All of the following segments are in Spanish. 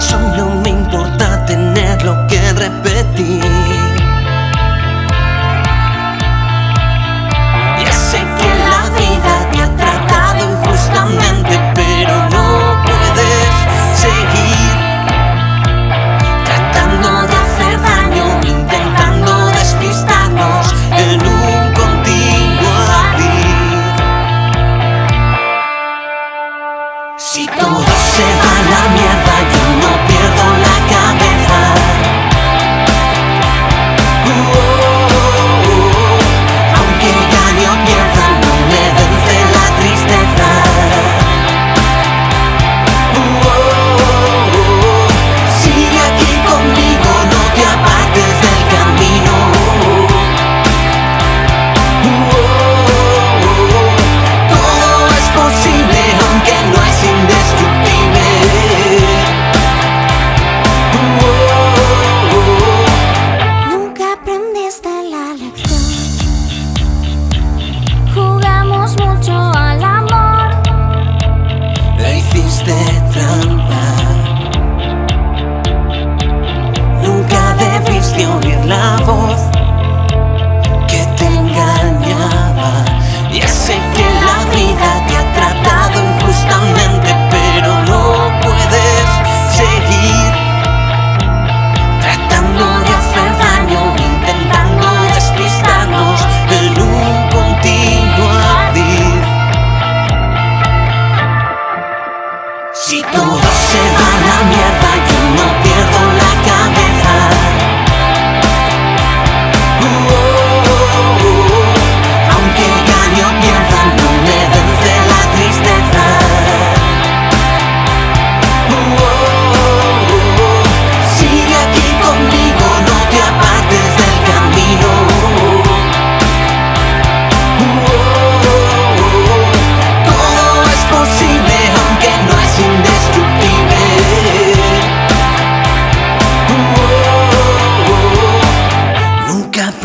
solo me importa tenerlo que repetir. Ya sé que la vida te ha tratado injustamente, pero no puedes seguir tratando de hacer daño, intentando despistarnos en un continuo abrir. Si todo se va a la mierda, か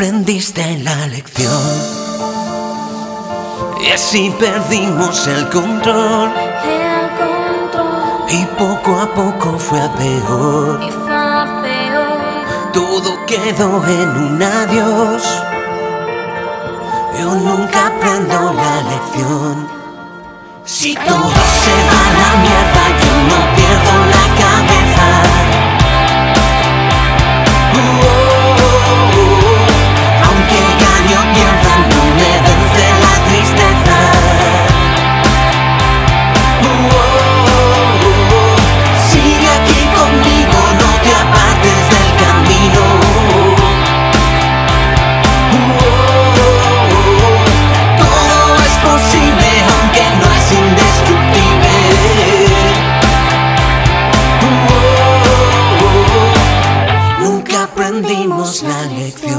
aprendiste la lección. Y así perdimos el control. Y poco a poco fue a peor. Fue a peor. Todo quedó en un adiós. Yo nunca aprendo la lección. Si tú aprendimos la lección.